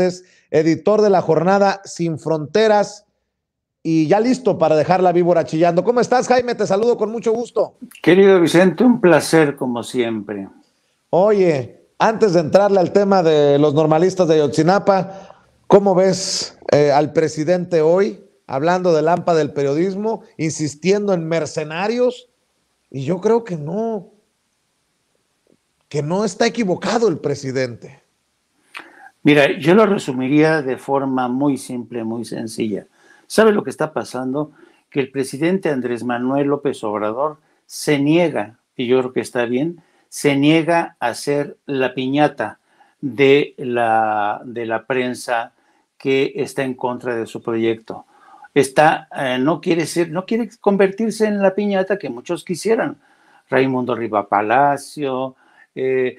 Hernández, editor de la jornada Sin Fronteras y ya listo para dejar la víbora chillando. ¿Cómo estás, Jaime? Te saludo con mucho gusto. Querido Vicente, un placer como siempre. Oye, antes de entrarle al tema de los normalistas de Yotzinapa, ¿cómo ves eh, al presidente hoy hablando del AMPA del periodismo, insistiendo en mercenarios? Y yo creo que no, que no está equivocado el presidente. Mira, yo lo resumiría de forma muy simple, muy sencilla. ¿Sabe lo que está pasando? Que el presidente Andrés Manuel López Obrador se niega, y yo creo que está bien, se niega a ser la piñata de la, de la prensa que está en contra de su proyecto. Está, eh, no quiere ser, no quiere convertirse en la piñata que muchos quisieran. Raimundo Riva Palacio, eh,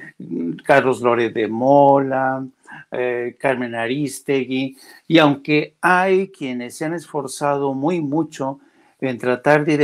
Carlos Lórez de Mola, eh, Carmen Aristegui, y aunque hay quienes se han esforzado muy mucho en tratar de,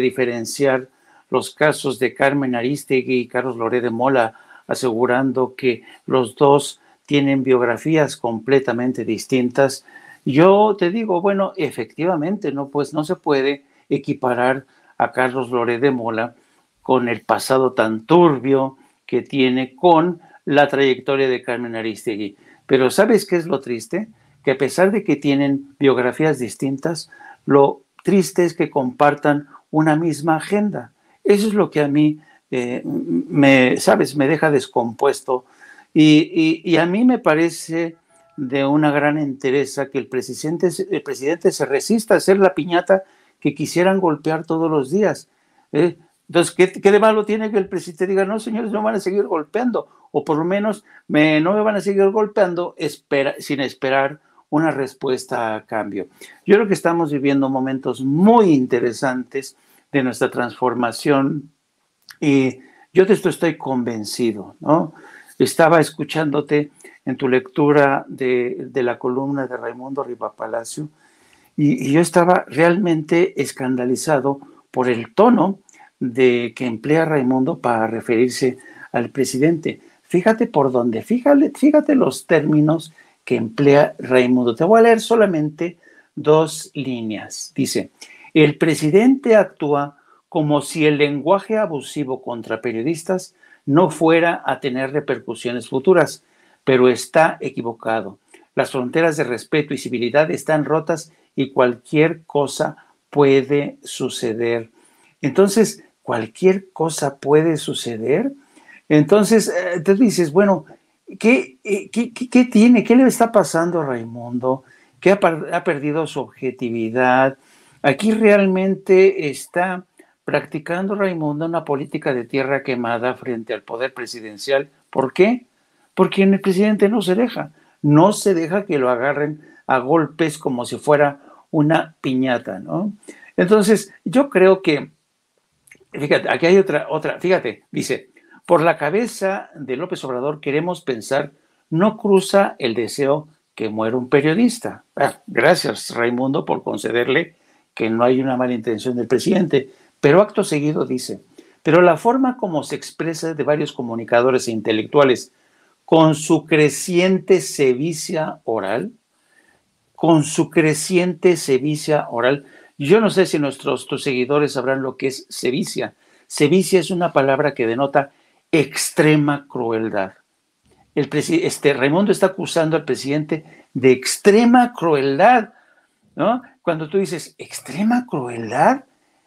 diferenciar los casos de Carmen Aristegui y Carlos Lórez de Mola, asegurando que los dos tienen biografías completamente distintas, yo te digo, bueno, efectivamente, no, pues no se puede equiparar a Carlos Lórez de Mola con el pasado tan turbio, que tiene con la trayectoria de Carmen Aristegui. Pero ¿sabes qué es lo triste? Que a pesar de que tienen biografías distintas, lo triste es que compartan una misma agenda. Eso es lo que a mí eh, me, ¿sabes? Me deja descompuesto. Y, a mí me parece de una gran entereza que el presidente, el presidente se resista a ser la piñata que quisieran golpear todos los días. ¿eh? Entonces, ¿qué, de malo tiene que el presidente diga, no, señores, no van a seguir golpeando? O por lo menos me, no me van a seguir golpeando espera, sin esperar una respuesta a cambio. Yo creo que estamos viviendo momentos muy interesantes de nuestra transformación y yo de esto estoy convencido, ¿no? Estaba escuchándote en tu lectura de, la columna de Raimundo Rivapalacio y, y yo estaba realmente escandalizado por el tono de que emplea Raimundo para referirse al presidente. Fíjate por dónde, fíjate, fíjate los términos que emplea Raimundo. Te voy a leer solamente dos líneas. Dice, el presidente actúa como si el lenguaje abusivo contra periodistas no fuera a tener repercusiones futuras, pero está equivocado. Las fronteras de respeto y civilidad están rotas y cualquier cosa puede suceder. Entonces, cualquier cosa puede suceder. Entonces, eh, te dices, bueno, ¿qué, eh, qué, qué, tiene? ¿Qué le está pasando a Raimundo? ¿Qué ha, ha perdido su objetividad? Aquí realmente está practicando Raimundo una política de tierra quemada frente al poder presidencial. ¿Por qué? Porque el presidente no se deja, no se deja que lo agarren a golpes como si fuera una piñata, ¿no? Entonces, yo creo que Fíjate, aquí hay otra, otra, fíjate, dice, por la cabeza de López Obrador queremos pensar, no cruza el deseo que muera un periodista. Ah, gracias, Raimundo, por concederle que no hay una mala intención del presidente, pero acto seguido dice, pero la forma como se expresa de varios comunicadores e intelectuales con su creciente sevicia oral, con su creciente sevicia oral, yo no sé si nuestros tus seguidores sabrán lo que es sevicia. Sevicia es una palabra que denota extrema crueldad. El este, Raimundo está acusando al presidente de extrema crueldad, ¿no? Cuando tú dices extrema crueldad,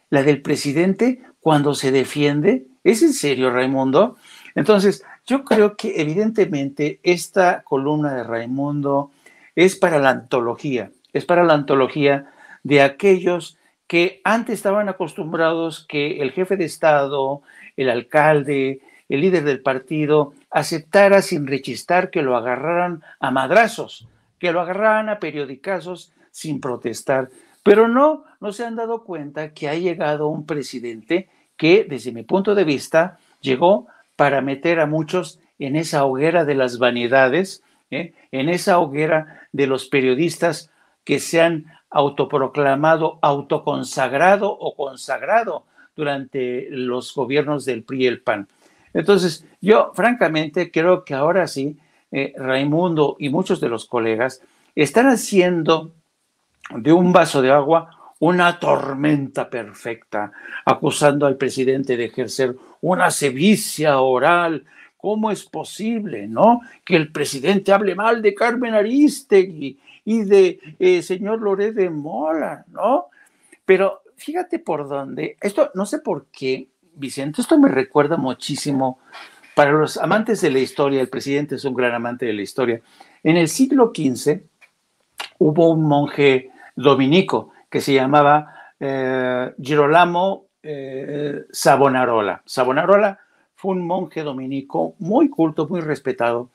la del presidente cuando se defiende, ¿es en serio, Raimundo? Entonces, yo creo que evidentemente esta columna de Raimundo es para la antología, es para la antología de aquellos que antes estaban acostumbrados que el jefe de Estado, el alcalde, el líder del partido, aceptara sin rechistar que lo agarraran a madrazos, que lo agarraran a periodicazos sin protestar. Pero no, no se han dado cuenta que ha llegado un presidente que, desde mi punto de vista, llegó para meter a muchos en esa hoguera de las vanidades, ¿eh? en esa hoguera de los periodistas que se han autoproclamado, autoconsagrado o consagrado durante los gobiernos del PRI y el PAN. Entonces, yo francamente creo que ahora sí eh, Raimundo y muchos de los colegas están haciendo de un vaso de agua una tormenta perfecta, acusando al presidente de ejercer una sevicia oral. ¿Cómo es posible, no? Que el presidente hable mal de Carmen Aristegui y de eh, señor Loret de Mola, ¿no? Pero fíjate por dónde, esto no sé por qué, Vicente, esto me recuerda muchísimo para los amantes de la historia, el presidente es un gran amante de la historia. En el siglo XV hubo un monje dominico que se llamaba eh, Girolamo eh, Savonarola. Savonarola fue un monje dominico muy culto, muy respetado,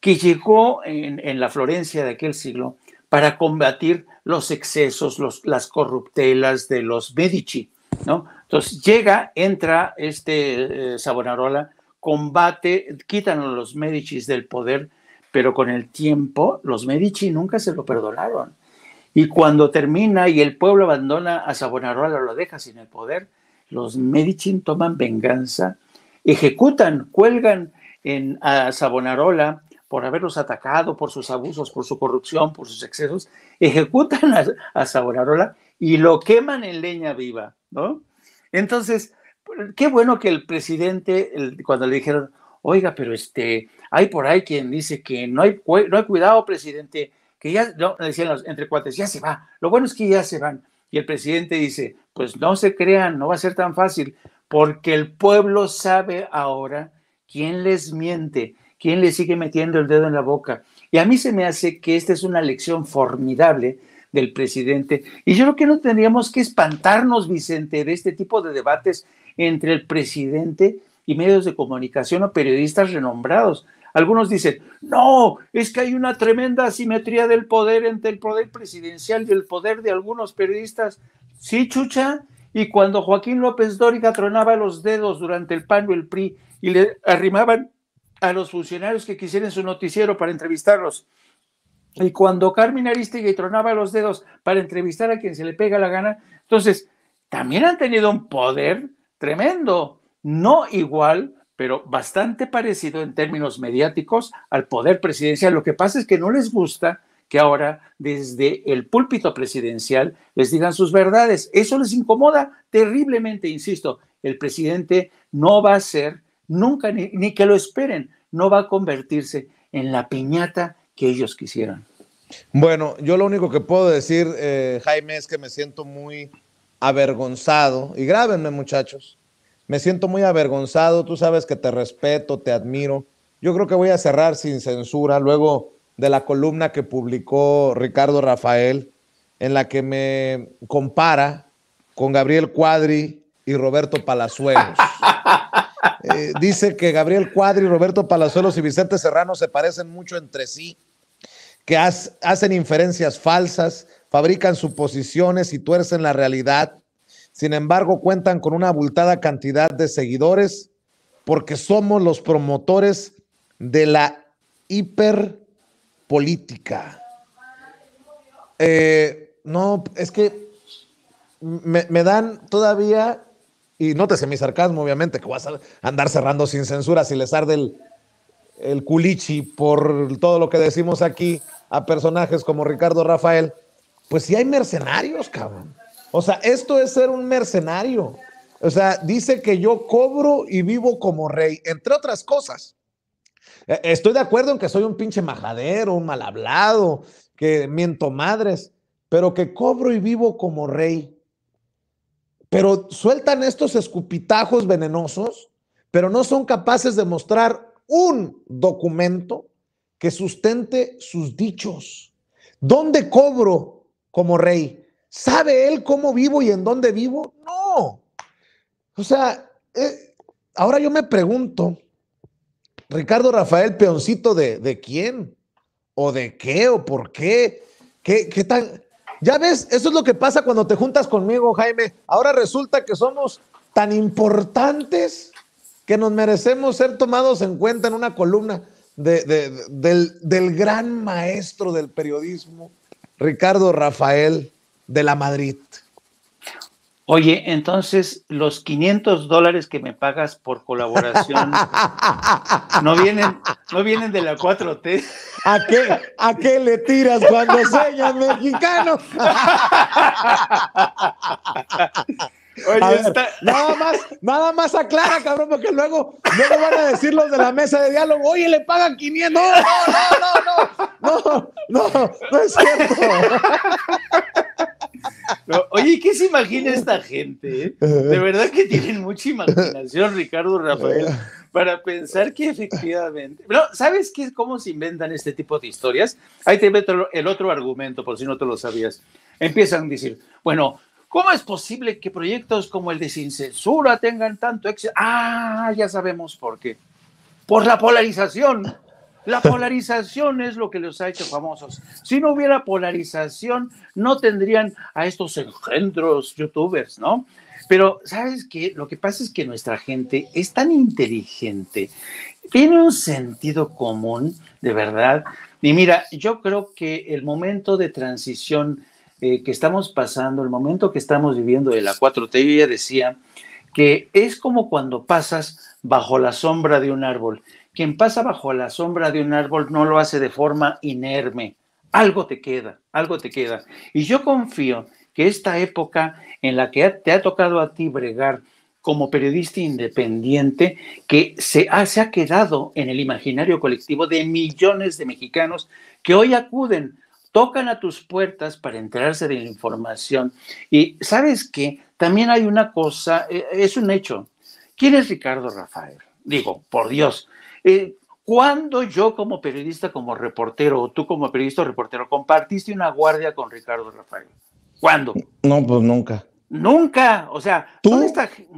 que llegó en, la Florencia de aquel siglo para combatir los excesos, las corruptelas de los Medici, ¿no? Entonces llega, entra este eh, Savonarola, combate, quitan a los Medici del poder, pero con el tiempo los Medici nunca se lo perdonaron. Y cuando termina y el pueblo abandona a Savonarola, lo deja sin el poder, los Medici toman venganza, ejecutan, cuelgan en, a Savonarola por haberlos atacado, por sus abusos, por su corrupción, por sus excesos, ejecutan a, a Savonarola y lo queman en leña viva, ¿no? Entonces, qué bueno que el presidente, cuando le dijeron, oiga, pero este, hay por ahí quien dice que no hay, no hay cuidado, presidente, que ya, no, decían los entre cuates, ya se va. Lo bueno es que ya se van. Y el presidente dice, pues no se crean, no va a ser tan fácil, porque el pueblo sabe ahora quién les miente, quién les sigue metiendo el dedo en la boca. Y a mí se me hace que esta es una lección formidable del presidente. Y yo creo que no tendríamos que espantarnos, Vicente, de este tipo de debates entre el presidente y medios de comunicación o periodistas renombrados. Algunos dicen, no, es que hay una tremenda asimetría del poder entre el poder presidencial y el poder de algunos periodistas. Sí, chucha. Y cuando Joaquín López Dóriga tronaba los dedos durante el PAN o el PRI y le arrimaban a los funcionarios que quisieran su noticiero para entrevistarlos, y cuando Carmen Aristegui tronaba los dedos para entrevistar a quien se le pega la gana, entonces también han tenido un poder tremendo, no igual, pero bastante parecido en términos mediáticos al poder presidencial. Lo que pasa es que no les gusta que ahora desde el púlpito presidencial les digan sus verdades. Eso les incomoda terriblemente, insisto. El presidente no va a ser, nunca, ni, que lo esperen, no va a convertirse en la piñata que ellos quisieran. Bueno, yo lo único que puedo decir, eh, Jaime, es que me siento muy avergonzado, y grábenme muchachos, me siento muy avergonzado, tú sabes que te respeto, te admiro. Yo creo que voy a cerrar sin censura luego de la columna que publicó Ricardo Rafael, en la que me compara con Gabriel Cuadri y Roberto Palazuelos. Eh, dice que Gabriel Cuadri, Roberto Palazuelos y Vicente Serrano se parecen mucho entre sí, que hacen inferencias falsas, fabrican suposiciones y tuercen la realidad sin embargo, cuentan con una abultada cantidad de seguidores porque somos los promotores de la hiperpolítica. Eh, no, es que me, dan todavía, y nótese mi sarcasmo, obviamente, que vas a andar cerrando sin censura si les arde el, el culichi por todo lo que decimos aquí a personajes como Ricardo Rafael, pues si hay mercenarios, cabrón. O sea, esto es ser un mercenario. O sea, dice que yo cobro y vivo como rey, entre otras cosas. E, estoy de acuerdo en que soy un pinche majadero, un mal hablado, que miento madres, pero que cobro y vivo como rey. Pero sueltan estos escupitajos venenosos, pero no son capaces de mostrar un documento que sustente sus dichos. ¿Dónde cobro como rey? ¿Sabe él cómo vivo y en dónde vivo? No. O sea, eh, ahora yo me pregunto, Ricardo Rafael, peoncito de, quién? ¿O de qué? ¿O por qué? ¿Qué, qué tan... Ya ves, eso es lo que pasa cuando te juntas conmigo, Jaime. Ahora resulta que somos tan importantes que nos merecemos ser tomados en cuenta en una columna del, del gran maestro del periodismo, Ricardo Rafael de la Madrid. Oye, entonces los 500 dólares que me pagas por colaboración no vienen, no vienen de la 4T. ¿A qué, ¿A qué le tiras cuando sueñas mexicano? Oye, nada más, nada más aclara, cabrón, porque luego, luego van a decir los de la mesa de diálogo, oye, le pagan 500. No, no, no, no, no, no, no, no es cierto. oye, ¿qué se imagina esta gente? Eh? De verdad que tienen mucha imaginación, Ricardo Rafael, para pensar que efectivamente. Pero, ¿sabes qué, cómo se inventan este tipo de historias? Ahí te meto el otro argumento, por si no te lo sabías. Empiezan a decir, bueno, ¿cómo es posible que proyectos como el de Sin Censura tengan tanto éxito? Ah, ya sabemos por qué. Por la polarización. La polarización es lo que los ha hecho famosos. Si no hubiera polarización, no tendrían a estos engendros youtubers, ¿no? Pero, ¿sabes qué? Lo que pasa es que nuestra gente es tan inteligente, tiene un sentido común, de verdad. Y mira, yo creo que el momento de transición eh, que estamos pasando, el momento que estamos viviendo de la 4T, yo ya decía que es como cuando pasas bajo la sombra de un árbol quien pasa bajo la sombra de un árbol no lo hace de forma inerme. Algo te queda, algo te queda. Y yo confío que esta época en la que te ha tocado a ti bregar como periodista independiente, que se ha, quedado en el imaginario colectivo de millones de mexicanos que hoy acuden, tocan a tus puertas para enterarse de la información. Y sabes que también hay una cosa, eh, es un hecho. ¿Quién es Ricardo Rafael? Digo, por Dios, eh, ¿Cuándo yo como periodista, como reportero, o tú como periodista o reportero, compartiste una guardia con Ricardo Rafael? ¿Cuándo? No, pues nunca. Nunca, o sea, ¿Tú?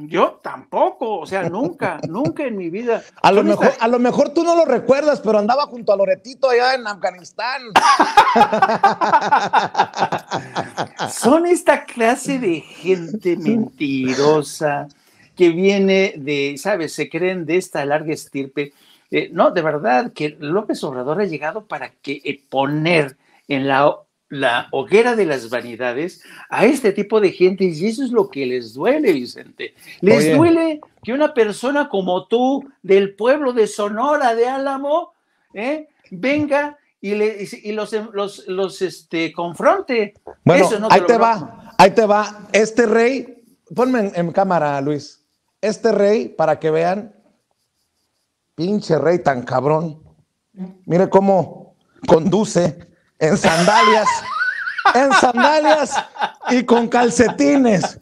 yo tampoco, o sea, nunca, nunca en mi vida. A lo, mejor, a lo mejor tú no lo recuerdas, pero andaba junto a Loretito allá en Afganistán. Son esta clase de gente mentirosa que viene de, ¿sabes? Se creen de esta larga estirpe eh, no, de verdad que López Obrador ha llegado para que eh, poner en la, la hoguera de las vanidades a este tipo de gente y eso es lo que les duele, Vicente. Les duele que una persona como tú, del pueblo de Sonora, de Álamo, ¿eh? venga y, le, y los, los, los este, confronte. Bueno, ahí te va, ahí te va. Este rey, ponme en cámara, Luis. Este rey, para que vean, Pinche rey tan cabrón. Mire cómo conduce en sandalias, en sandalias y con calcetines.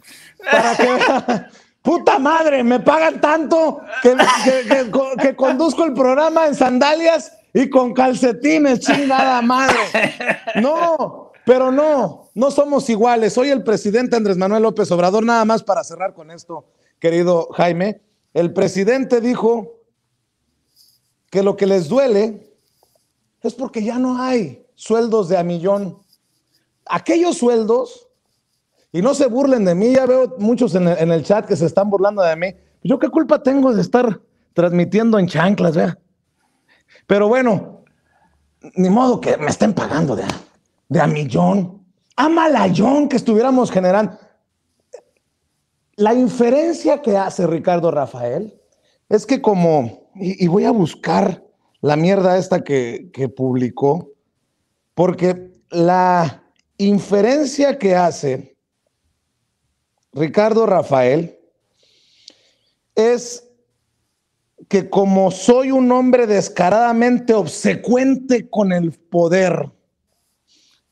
Para que puta madre, me pagan tanto que, que, conduzco el programa en sandalias y con calcetines, chingada madre. No, pero no, no somos iguales. Soy el presidente Andrés Manuel López Obrador, nada más para cerrar con esto, querido Jaime. El presidente dijo que lo que les duele es porque ya no hay sueldos de a millón. Aquellos sueldos, y no se burlen de mí, ya veo muchos en el, chat que se están burlando de mí. ¿Yo qué culpa tengo de estar transmitiendo en chanclas, vea? Pero bueno, ni modo que me estén pagando de, de a millón. A malayón que estuviéramos generando. La inferencia que hace Ricardo Rafael es que como y, voy a buscar la mierda esta que, que publicó, porque la inferencia que hace Ricardo Rafael es que como soy un hombre descaradamente obsecuente con el poder,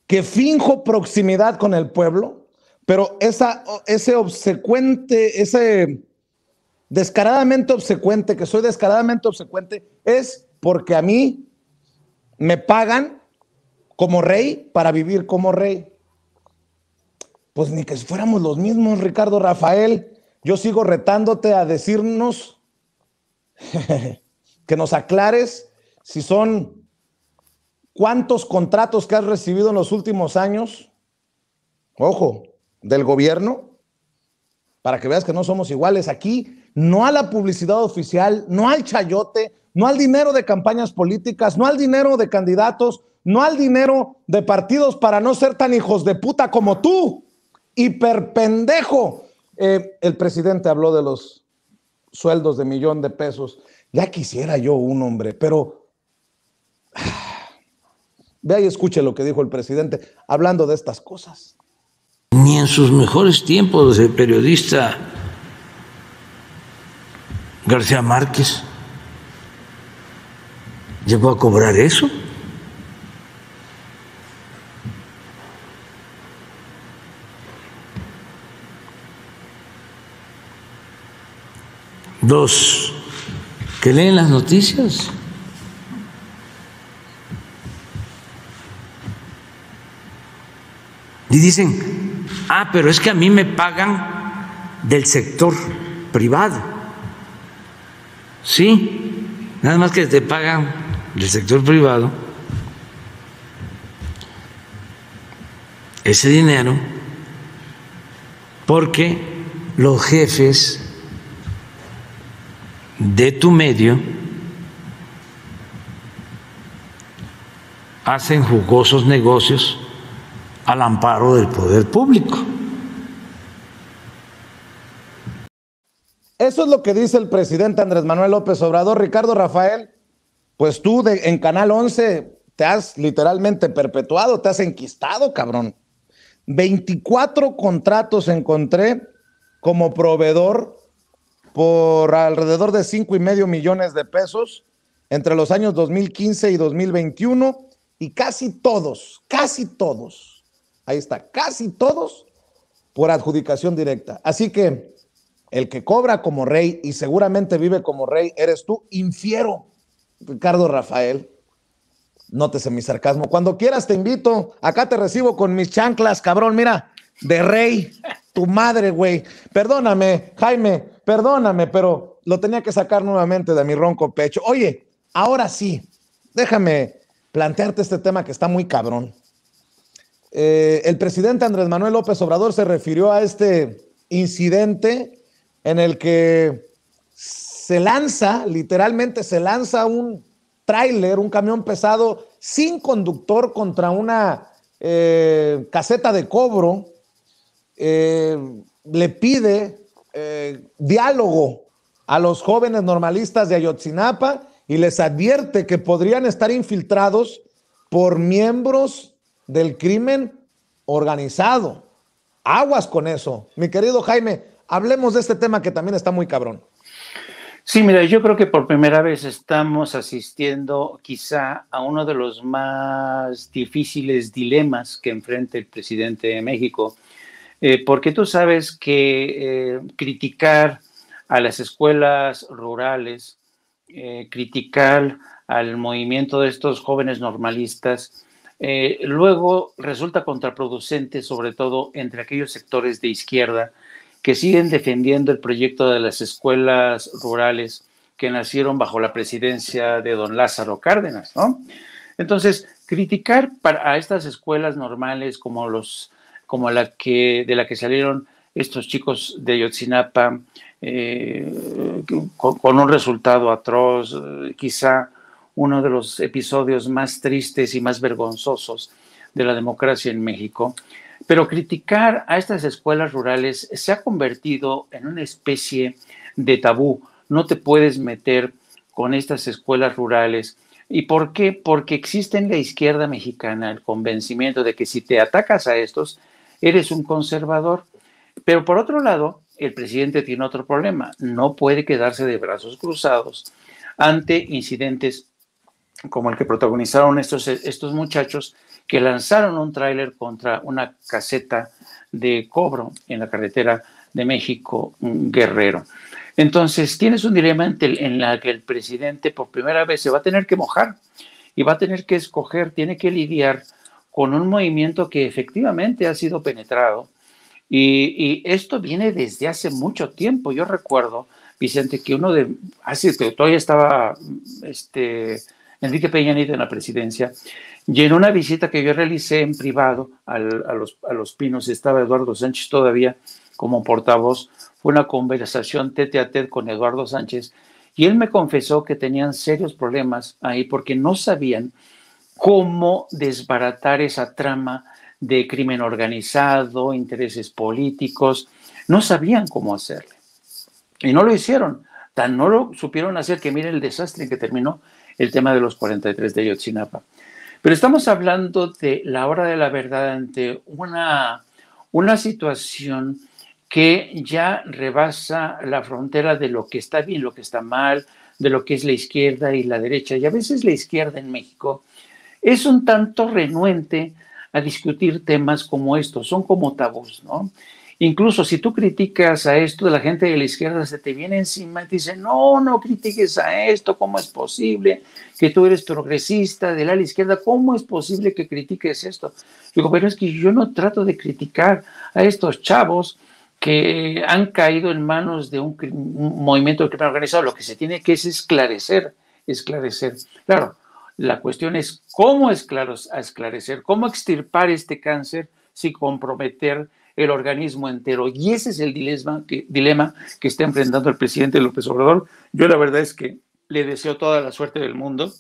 que finjo proximidad con el pueblo, pero esa, ese obsecuente, ese descaradamente obsecuente, que soy descaradamente obsecuente, es porque a mí me pagan como rey para vivir como rey. Pues ni que fuéramos los mismos, Ricardo Rafael. Yo sigo retándote a decirnos que nos aclares si son cuántos contratos que has recibido en los últimos años, ojo, del gobierno, para que veas que no somos iguales. Aquí no a la publicidad oficial, no al chayote, no al dinero de campañas políticas, no al dinero de candidatos, no al dinero de partidos para no ser tan hijos de puta como tú, hiperpendejo. Eh, el presidente habló de los sueldos de millón de pesos. Ya quisiera yo un hombre, pero vea y escuche lo que dijo el presidente hablando de estas cosas. Ni en sus mejores tiempos el periodista García Márquez llegó a cobrar eso. Los que leen las noticias. Y dicen, ah, pero es que a mí me pagan del sector privado. Sí, nada más que te pagan del sector privado. Ese dinero porque los jefes de tu medio hacen jugosos negocios al amparo del poder público. Eso es lo que dice el presidente Andrés Manuel López Obrador. Ricardo Rafael, pues tú en Canal 11 te has literalmente perpetuado, te has enquistado, cabrón. 24 contratos encontré como proveedor por alrededor de cinco y medio millones de pesos entre los años 2015 y 2021 y casi todos, casi todos, ahí está, casi todos por adjudicación directa. Así que el que cobra como rey y seguramente vive como rey eres tú, infiero, Ricardo Rafael. Nótese mi sarcasmo. Cuando quieras te invito, acá te recibo con mis chanclas, cabrón, mira, de rey, tu madre, güey. Perdóname, Jaime, perdóname, pero lo tenía que sacar nuevamente de mi ronco pecho. Oye, ahora sí, déjame plantearte este tema que está muy cabrón. Eh, el presidente Andrés Manuel López Obrador se refirió a este incidente en el que se lanza, literalmente se lanza un tráiler, un camión pesado sin conductor contra una eh, caseta de cobro. Eh, le pide eh, diálogo a los jóvenes normalistas de Ayotzinapa y les advierte que podrían estar infiltrados por miembros del crimen organizado. Aguas con eso. Mi querido Jaime, hablemos de este tema que también está muy cabrón. Sí, mira, yo creo que por primera vez estamos asistiendo quizá a uno de los más difíciles dilemas que enfrenta el presidente de México eh, porque tú sabes que eh, criticar a las escuelas rurales, eh, criticar al movimiento de estos jóvenes normalistas, luego resulta contraproducente, sobre todo entre aquellos sectores de izquierda que siguen defendiendo el proyecto de las escuelas rurales que nacieron bajo la presidencia de don Lázaro Cárdenas, ¿no? Entonces, criticar para, a estas escuelas normales como los como la que, de la que salieron estos chicos de Yotzinapa eh, con, un resultado atroz, quizá uno de los episodios más tristes y más vergonzosos de la democracia en México. Pero criticar a estas escuelas rurales se ha convertido en una especie de tabú. No te puedes meter con estas escuelas rurales. ¿Y por qué? Porque existe en la izquierda mexicana el convencimiento de que si te atacas a estos, eres un conservador. Pero por otro lado, el presidente tiene otro problema. No puede quedarse de brazos cruzados ante incidentes como el que protagonizaron estos, estos muchachos que lanzaron un tráiler contra una caseta de cobro en la carretera de México Guerrero. Entonces, tienes un dilema en el que el presidente por primera vez se va a tener que mojar y va a tener que escoger, tiene que lidiar con un movimiento que efectivamente ha sido penetrado. Y, esto viene desde hace mucho tiempo. Yo recuerdo, Vicente, que uno de, hace todavía estaba este, Enrique Peña Nieto en la presidencia, y en una visita que yo realicé en privado a, los, a los Pinos, estaba Eduardo Sánchez todavía como portavoz, fue una conversación tete a tete con Eduardo Sánchez, y él me confesó que tenían serios problemas ahí porque no sabían cómo desbaratar esa trama de crimen organizado, intereses políticos, no sabían cómo hacerle. Y no lo hicieron. Tan no lo supieron hacer que miren el desastre en que terminó el tema de los 43 de Yotzinapa. Pero estamos hablando de la hora de la verdad ante una, una situación que ya rebasa la frontera de lo que está bien, lo que está mal, de lo que es la izquierda y la derecha. Y a veces la izquierda en México es un tanto renuente a discutir temas como estos, son como tabús, ¿no? Incluso si tú criticas a esto, la gente de la izquierda se te viene encima y te dice, no, no critiques a esto, ¿cómo es posible que tú eres progresista de la izquierda? ¿Cómo es posible que critiques esto? Digo, pero es que yo no trato de criticar a estos chavos que han caído en manos de un, movimiento de crimen organizado. Lo que se tiene que es esclarecer, esclarecer. Claro, la cuestión es cómo esclarecer, cómo extirpar este cáncer sin comprometer el organismo entero. Y ese es el dilema que, dilema que está enfrentando el presidente López Obrador. Yo la verdad es que le deseo toda la suerte del mundo,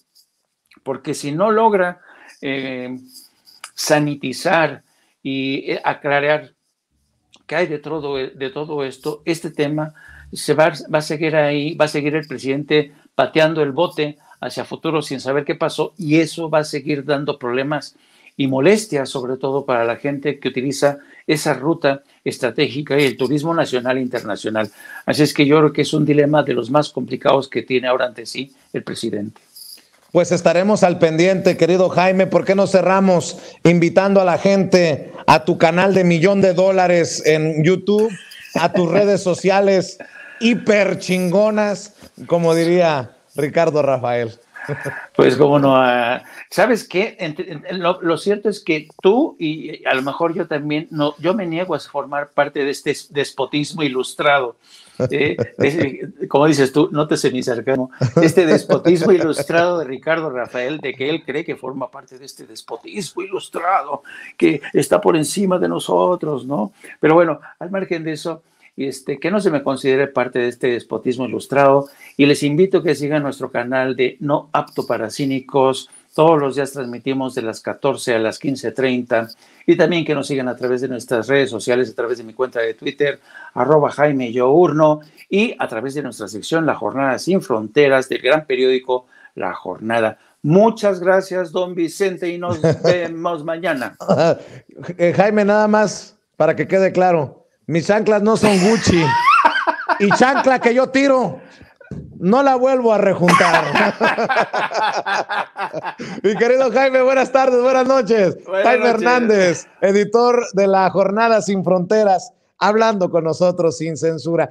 porque si no logra eh, sanitizar y eh, aclarar qué hay de todo, de todo esto, este tema se va, va a seguir ahí, va a seguir el presidente pateando el bote hacia futuro sin saber qué pasó y eso va a seguir dando problemas y molestias, sobre todo para la gente que utiliza esa ruta estratégica y el turismo nacional e internacional. Así es que yo creo que es un dilema de los más complicados que tiene ahora ante sí el presidente. Pues estaremos al pendiente, querido Jaime. ¿Por qué no cerramos invitando a la gente a tu canal de millón de dólares en YouTube, a tus redes sociales hiper chingonas, como diría Ricardo Rafael? Pues cómo no, ah, ¿sabes qué? Lo, cierto es que tú y a lo mejor yo también, no, yo me niego a formar parte de este despotismo ilustrado. ¿eh? como dices tú, no te sé ni sarcasmo, este despotismo ilustrado de Ricardo Rafael, de que él cree que forma parte de este despotismo ilustrado, que está por encima de nosotros, ¿no? Pero bueno, al margen de eso, este, que no se me considere parte de este despotismo ilustrado y les invito a que sigan nuestro canal de No Apto para Cínicos. Todos los días transmitimos de las 14 a las 15.30 y también que nos sigan a través de nuestras redes sociales, a través de mi cuenta de Twitter, arroba Jaime Yourno y a través de nuestra sección La Jornada Sin Fronteras del gran periódico La Jornada. Muchas gracias, don Vicente, y nos vemos mañana. Eh, Jaime, nada más para que quede claro. Mis chanclas no son Gucci. Y chancla que yo tiro, no la vuelvo a rejuntar. Mi querido Jaime, buenas tardes, buenas noches. Jaime Hernández, editor de la Jornada Sin Fronteras, hablando con nosotros sin censura.